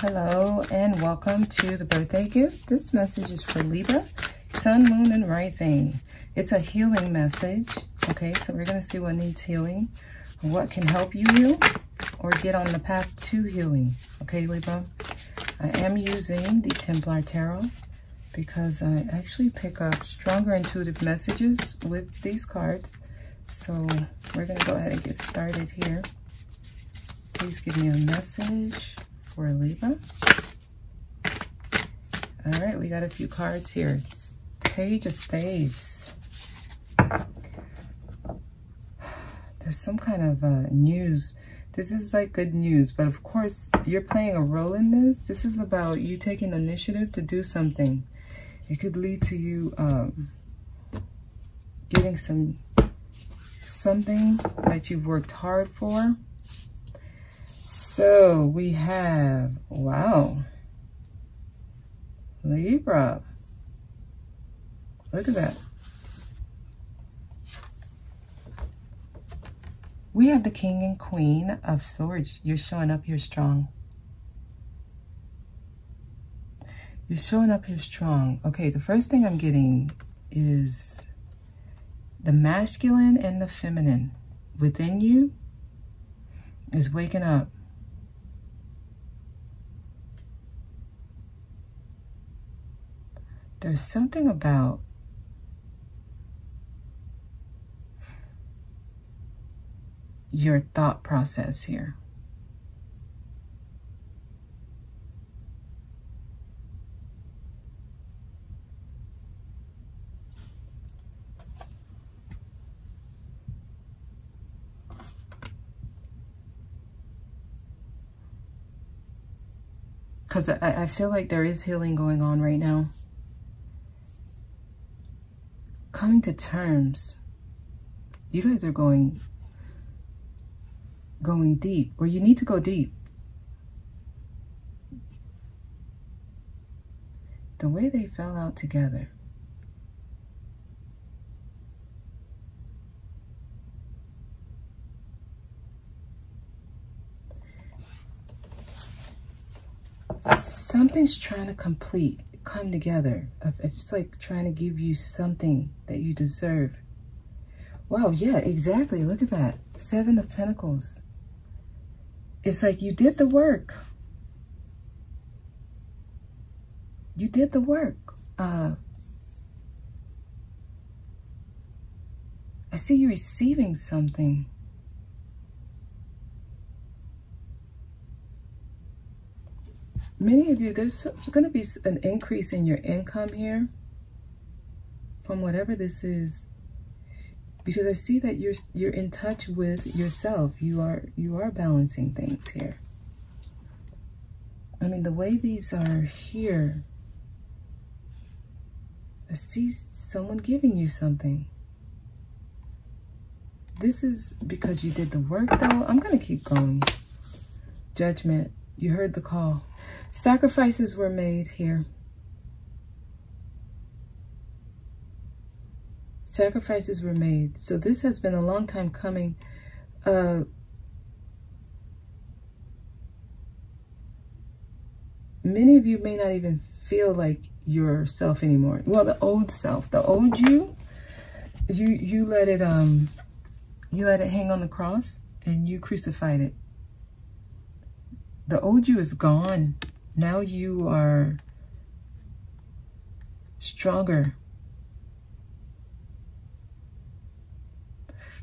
Hello and welcome to the birthday gift. This message is for Libra, Sun, Moon, and Rising. It's a healing message. Okay, so we're going to see what needs healing, what can help you heal, or get on the path to healing. Okay, Libra? I am using the Templar Tarot because I actually pick up stronger intuitive messages with these cards. So we're going to go ahead and get started here. Please give me a message for Libra. All right, we got a few cards here. Page of Staves. There's some kind of uh, news. This is like good news, but of course, you're playing a role in this. This is about you taking initiative to do something. It could lead to you um, getting some something that you've worked hard for so we have, wow, Libra. Look at that. We have the King and Queen of Swords. You're showing up here strong. You're showing up here strong. Okay, the first thing I'm getting is the masculine and the feminine within you is waking up. There's something about your thought process here. Because I, I feel like there is healing going on right now. Coming to terms. You guys are going going deep, or you need to go deep. The way they fell out together. something's trying to complete, come together. It's like trying to give you something that you deserve. Wow, yeah, exactly. Look at that. Seven of Pentacles. It's like you did the work. You did the work. Uh, I see you receiving something. Many of you, there's going to be an increase in your income here from whatever this is. Because I see that you're you're in touch with yourself. You are you are balancing things here. I mean, the way these are here, I see someone giving you something. This is because you did the work, though. I'm going to keep going. Judgment. You heard the call. Sacrifices were made here. Sacrifices were made. So this has been a long time coming. Uh, many of you may not even feel like yourself anymore. Well, the old self, the old you, you you let it um you let it hang on the cross and you crucified it. The old you is gone. Now you are stronger.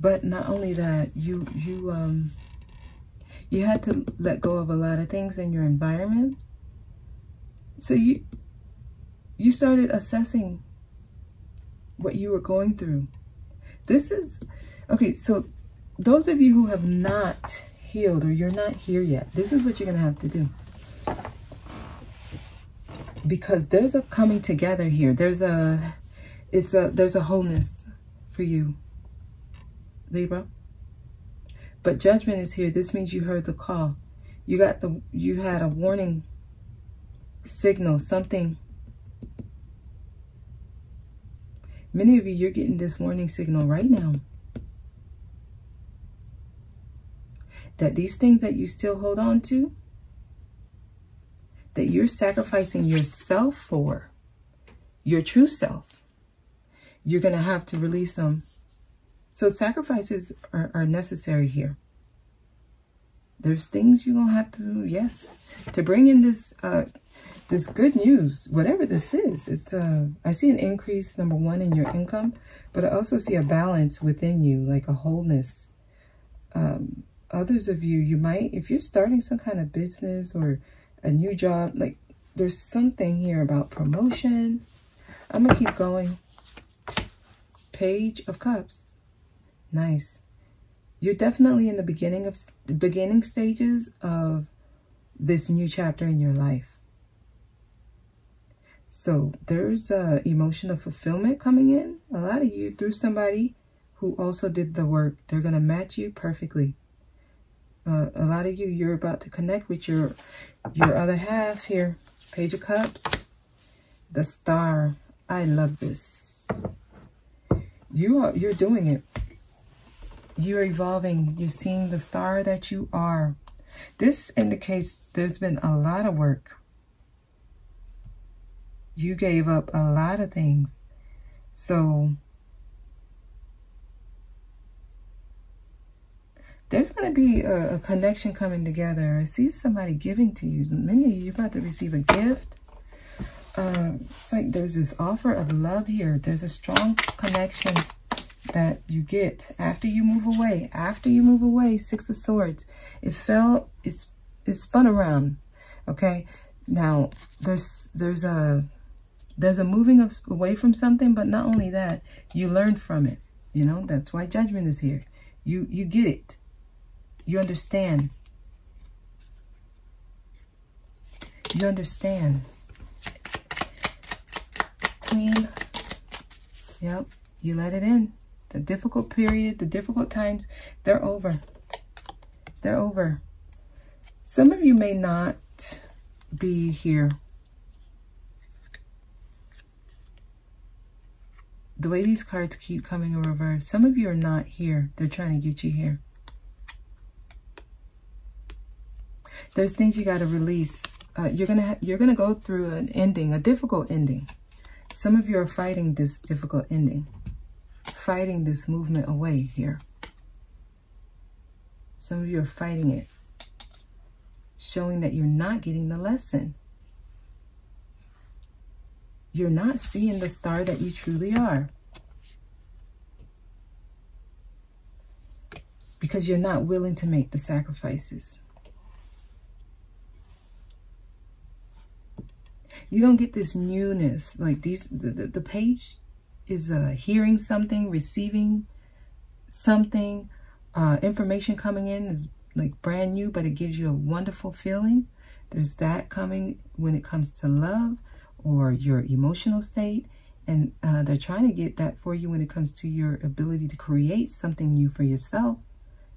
But not only that, you you um you had to let go of a lot of things in your environment. So you you started assessing what you were going through. This is okay, so those of you who have not healed or you're not here yet, this is what you're going to have to do because there's a coming together here. There's a, it's a, there's a wholeness for you, Libra. But judgment is here. This means you heard the call. You got the, you had a warning signal, something. Many of you, you're getting this warning signal right now. That these things that you still hold on to, that you're sacrificing yourself for, your true self, you're going to have to release them. So sacrifices are, are necessary here. There's things you're going to have to, yes, to bring in this uh, this good news, whatever this is. It's uh, I see an increase, number one, in your income, but I also see a balance within you, like a wholeness. Um, others of you, you might, if you're starting some kind of business or a new job, like there's something here about promotion. I'm going to keep going. Page of Cups. Nice. You're definitely in the beginning of the beginning stages of this new chapter in your life. So there's uh, a emotion of fulfillment coming in. A lot of you through somebody who also did the work. They're going to match you perfectly. Uh, a lot of you, you're about to connect with your your other half here. Page of Cups. The Star. I love this. You are you're doing it. You're evolving. You're seeing the star that you are. This indicates there's been a lot of work you gave up a lot of things. So there's going to be a, a, connection coming together. I see somebody giving to you. Many of you, about to receive a gift. Uh, it's like there's this offer of love here. There's a strong connection that you get after you move away. After you move away, Six of Swords. It fell, it's, it spun around. Okay. Now, there's, there's a, there's a moving of, away from something, but not only that, you learn from it. You know, that's why judgment is here. You you get it. You understand. You understand. Queen. Yep. You let it in. The difficult period, the difficult times, they're over. They're over. Some of you may not be here the way these cards keep coming in reverse, some of you are not here. They're trying to get you here. There's things you got to release. Uh, you're gonna you're gonna go through an ending, a difficult ending. Some of you are fighting this difficult ending, fighting this movement away here. Some of you are fighting it, showing that you're not getting the lesson you're not seeing the star that you truly are. Because you're not willing to make the sacrifices. You don't get this newness. Like these, the, the, page is uh, hearing something, receiving something, uh, information coming in is like brand new, but it gives you a wonderful feeling. There's that coming when it comes to love or your emotional state. And uh, they're trying to get that for you when it comes to your ability to create something new for yourself.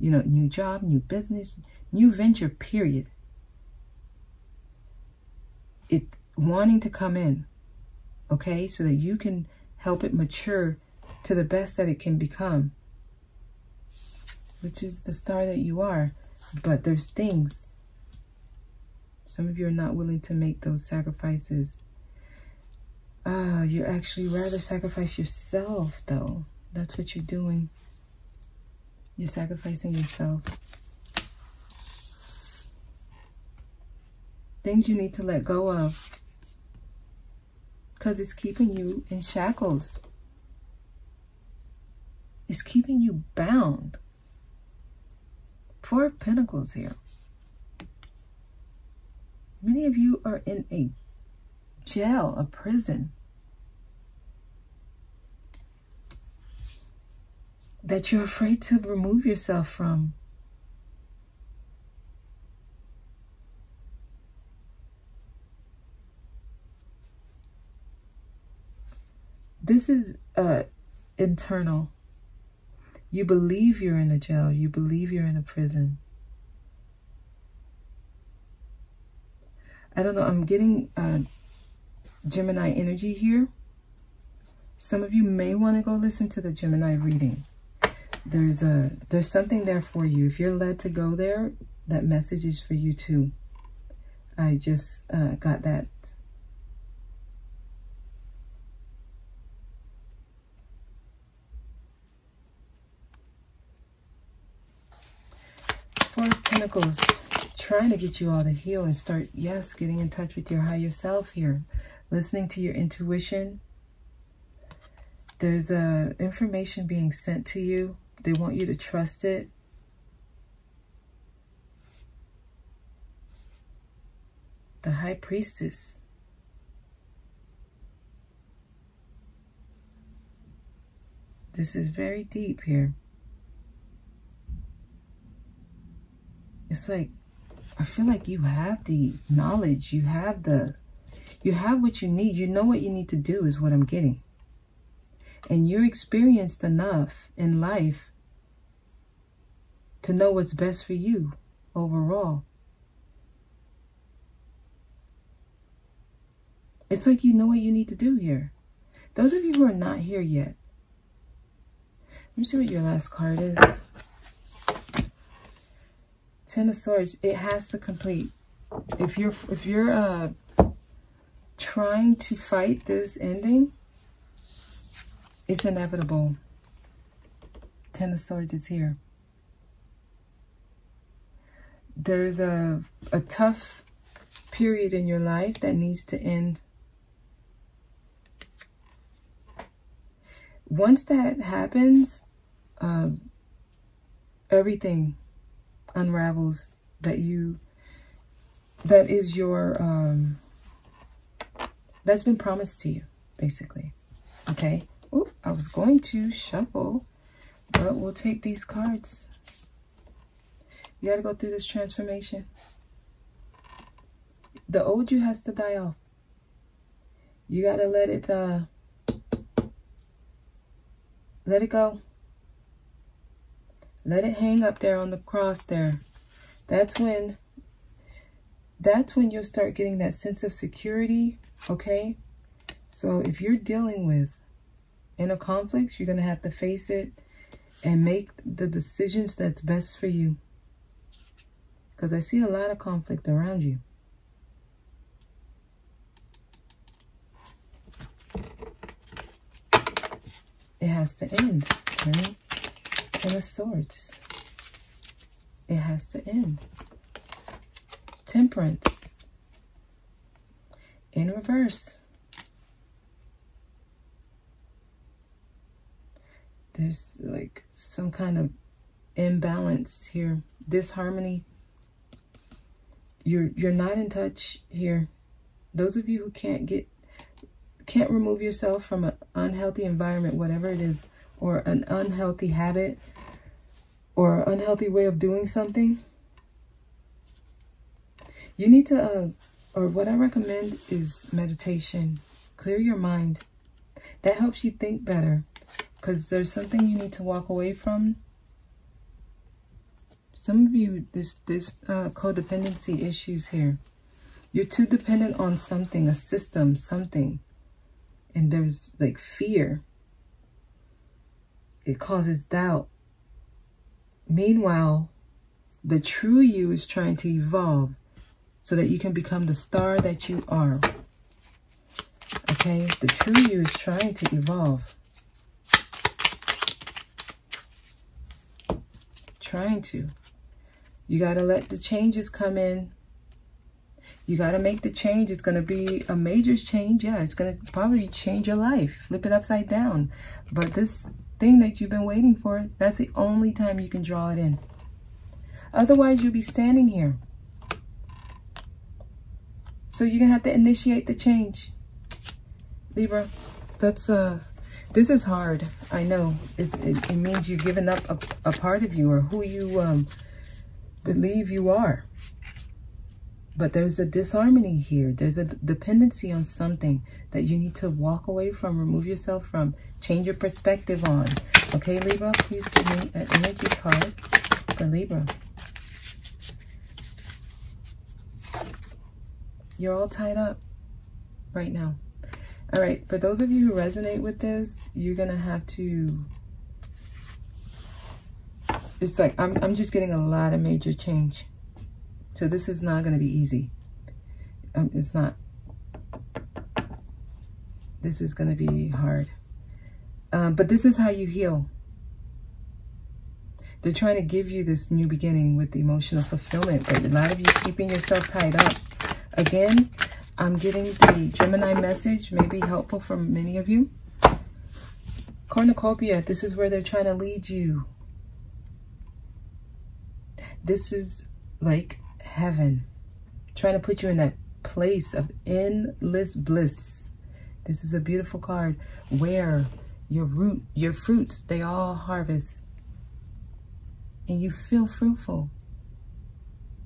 You know, new job, new business, new venture, period. It's wanting to come in, okay? So that you can help it mature to the best that it can become. Which is the star that you are. But there's things. Some of you are not willing to make those sacrifices Ah, you actually rather sacrifice yourself, though. That's what you're doing. You're sacrificing yourself. Things you need to let go of. Because it's keeping you in shackles. It's keeping you bound. Four of Pentacles here. Many of you are in a jail, a prison. that you're afraid to remove yourself from. This is uh, internal. You believe you're in a jail. You believe you're in a prison. I don't know. I'm getting uh, Gemini energy here. Some of you may want to go listen to the Gemini reading there's a there's something there for you. If you're led to go there, that message is for you too. I just uh, got that. Four of Pentacles, trying to get you all to heal and start, yes, getting in touch with your higher self here. Listening to your intuition. There's uh, information being sent to you. They want you to trust it. the high priestess. This is very deep here. It's like, I feel like you have the knowledge. You have the, you have what you need. You know what you need to do is what I'm getting. And you're experienced enough in life to know what's best for you overall. It's like you know what you need to do here. Those of you who are not here yet, let me see what your last card is. Ten of Swords. It has to complete. If you're if you're uh trying to fight this ending, it's inevitable. Ten of Swords is here. There's a a tough period in your life that needs to end once that happens, uh, everything unravels that you, that is your, um, that's been promised to you, basically. Okay. Oop, I was going to shuffle, but we'll take these cards. You got to go through this transformation. The old you has to die off. You got to let it, uh, let it go. Let it hang up there on the cross there. That's when that's when you'll start getting that sense of security, okay? So if you're dealing with inner conflicts, you're going to have to face it and make the decisions that's best for you. Because I see a lot of conflict around you. It has to end. Ten of Swords. It has to end. Temperance. In reverse. There's like some kind of imbalance here. Disharmony. You're you're not in touch here. Those of you who can't get can't remove yourself from an unhealthy environment, whatever it is, or an unhealthy habit, or unhealthy way of doing something, you need to, uh, or what I recommend is meditation. Clear your mind. That helps you think better because there's something you need to walk away from. Some of you, this, this uh, codependency issues here. You're too dependent on something, a system, something and there's like fear. It causes doubt. Meanwhile, the true you is trying to evolve so that you can become the star that you are. Okay? The true you is trying to evolve. Trying to. You got to let the changes come in you got to make the change. It's going to be a major change. Yeah, it's going to probably change your life. Flip it upside down. But this thing that you've been waiting for, that's the only time you can draw it in. Otherwise, you'll be standing here. So you're going to have to initiate the change. Libra, that's, uh, this is hard. I know. It, it, it means you've given up a, a part of you or who you um, believe you are. But there's a disharmony here. There's a dependency on something that you need to walk away from, remove yourself from, change your perspective on. Okay, Libra, please give me an energy card for Libra. You're all tied up right now. All right, for those of you who resonate with this, you're going to have to... It's like, I'm, I'm just getting a lot of major change. So this is not going to be easy. um, it's not. This is going to be hard. Um, but this is how you heal. They're trying to give you this new beginning with emotional fulfillment, but a lot of you keeping yourself tied up. Again, I'm getting the Gemini message, maybe helpful for many of you. Cornucopia, this is where they're trying to lead you. This is like heaven, trying to put you in that place of endless bliss. This is a beautiful card where your root, your fruits, they all harvest and you feel fruitful.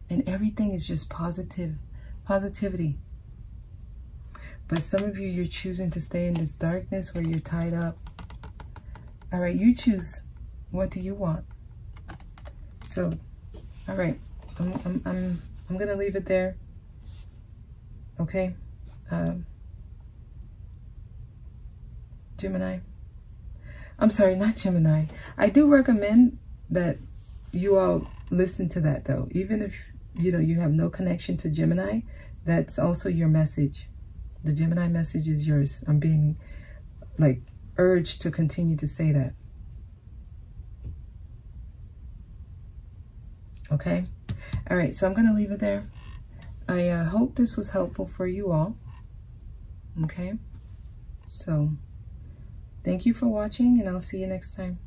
And everything is just positive, positivity. But some of you, you're choosing to stay in this darkness where you're tied up. All right, you choose. What do you want? So, all right, I'm, I'm, I'm, I'm going to leave it there. Okay. Um, Gemini. I'm sorry, not Gemini. I do recommend that you all listen to that though. Even if, you know, you have no connection to Gemini, that's also your message. The Gemini message is yours. I'm being like urged to continue to say that. Okay. All right. So I'm going to leave it there. I uh, hope this was helpful for you all. Okay. So thank you for watching and I'll see you next time.